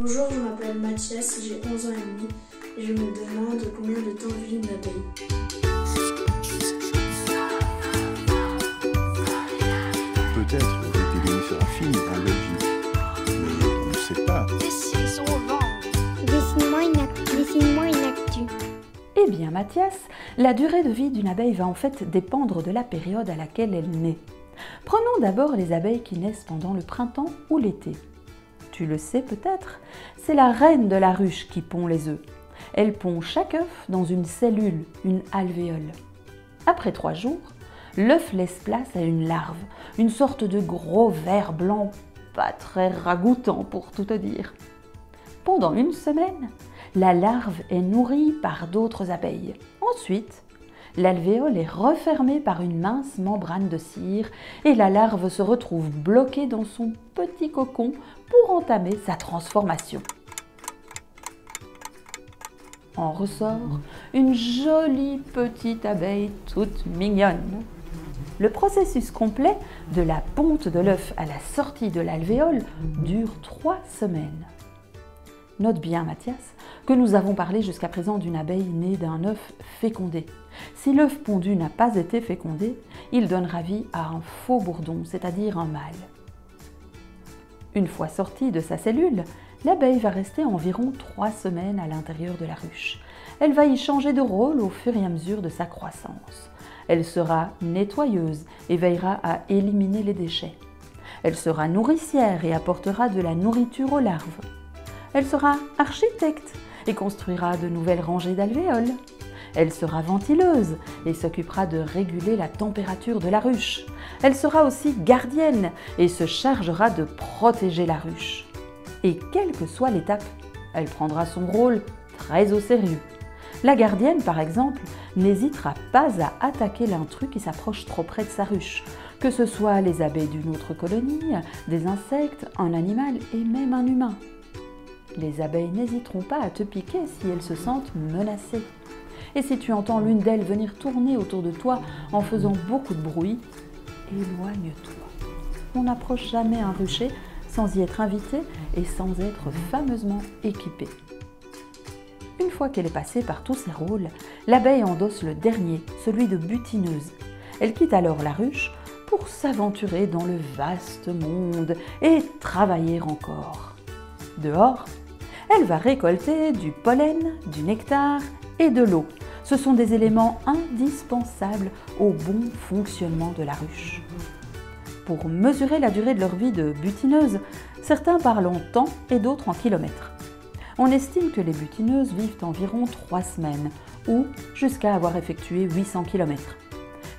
Bonjour, je m'appelle Mathias, j'ai 11 ans et demi et je me demande combien de temps vit une abeille. Peut-être aurait été Seraphine en Belgique, mais on ne sait pas. Dessine-moi une, une actu. Eh bien, Mathias, la durée de vie d'une abeille va en fait dépendre de la période à laquelle elle naît. Prenons d'abord les abeilles qui naissent pendant le printemps ou l'été. Tu le sais peut-être, c'est la reine de la ruche qui pond les œufs. Elle pond chaque œuf dans une cellule, une alvéole. Après trois jours, l'œuf laisse place à une larve, une sorte de gros ver blanc pas très ragoûtant pour tout te dire. Pendant une semaine, la larve est nourrie par d'autres abeilles. Ensuite, l'alvéole est refermée par une mince membrane de cire et la larve se retrouve bloquée dans son petit cocon pour entamer sa transformation. En ressort une jolie petite abeille toute mignonne. Le processus complet de la ponte de l'œuf à la sortie de l'alvéole dure trois semaines. Note bien, Mathias, que nous avons parlé jusqu'à présent d'une abeille née d'un œuf fécondé. Si l'œuf pondu n'a pas été fécondé, il donnera vie à un faux bourdon, c'est-à-dire un mâle. Une fois sortie de sa cellule, l'abeille va rester environ trois semaines à l'intérieur de la ruche. Elle va y changer de rôle au fur et à mesure de sa croissance. Elle sera nettoyeuse et veillera à éliminer les déchets. Elle sera nourricière et apportera de la nourriture aux larves. Elle sera architecte et construira de nouvelles rangées d'alvéoles. Elle sera ventileuse et s'occupera de réguler la température de la ruche. Elle sera aussi gardienne et se chargera de protéger la ruche. Et quelle que soit l'étape, elle prendra son rôle très au sérieux. La gardienne, par exemple, n'hésitera pas à attaquer l'intrus qui s'approche trop près de sa ruche, que ce soit les abeilles d'une autre colonie, des insectes, un animal et même un humain. Les abeilles n'hésiteront pas à te piquer si elles se sentent menacées. Et si tu entends l'une d'elles venir tourner autour de toi en faisant beaucoup de bruit, éloigne-toi. On n'approche jamais un rucher sans y être invité et sans être fameusement équipé. Une fois qu'elle est passée par tous ses rôles, l'abeille endosse le dernier, celui de butineuse. Elle quitte alors la ruche pour s'aventurer dans le vaste monde et travailler encore. Dehors, elle va récolter du pollen, du nectar et de l'eau. Ce sont des éléments indispensables au bon fonctionnement de la ruche. Pour mesurer la durée de leur vie de butineuse, certains parlent en temps et d'autres en kilomètres. On estime que les butineuses vivent environ 3 semaines ou jusqu'à avoir effectué 800 km.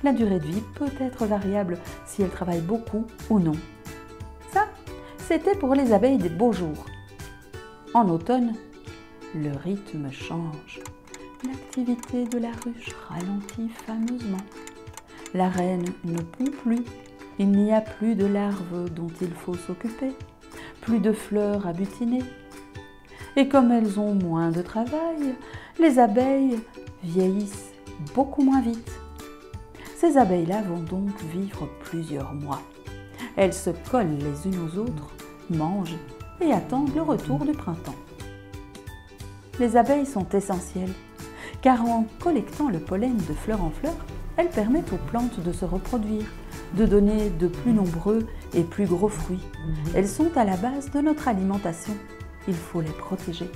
La durée de vie peut être variable si elles travaillent beaucoup ou non. Ça, c'était pour les abeilles des beaux jours. En automne, le rythme change. L'activité de la ruche ralentit fameusement. La reine ne pond plus. Il n'y a plus de larves dont il faut s'occuper, plus de fleurs à butiner, et comme elles ont moins de travail, les abeilles vieillissent beaucoup moins vite. Ces abeilles-là vont donc vivre plusieurs mois. Elles se collent les unes aux autres, mangent et attendent le retour du printemps. Les abeilles sont essentielles, car en collectant le pollen de fleur en fleur, elles permettent aux plantes de se reproduire, de donner de plus nombreux et plus gros fruits. Elles sont à la base de notre alimentation il faut les protéger.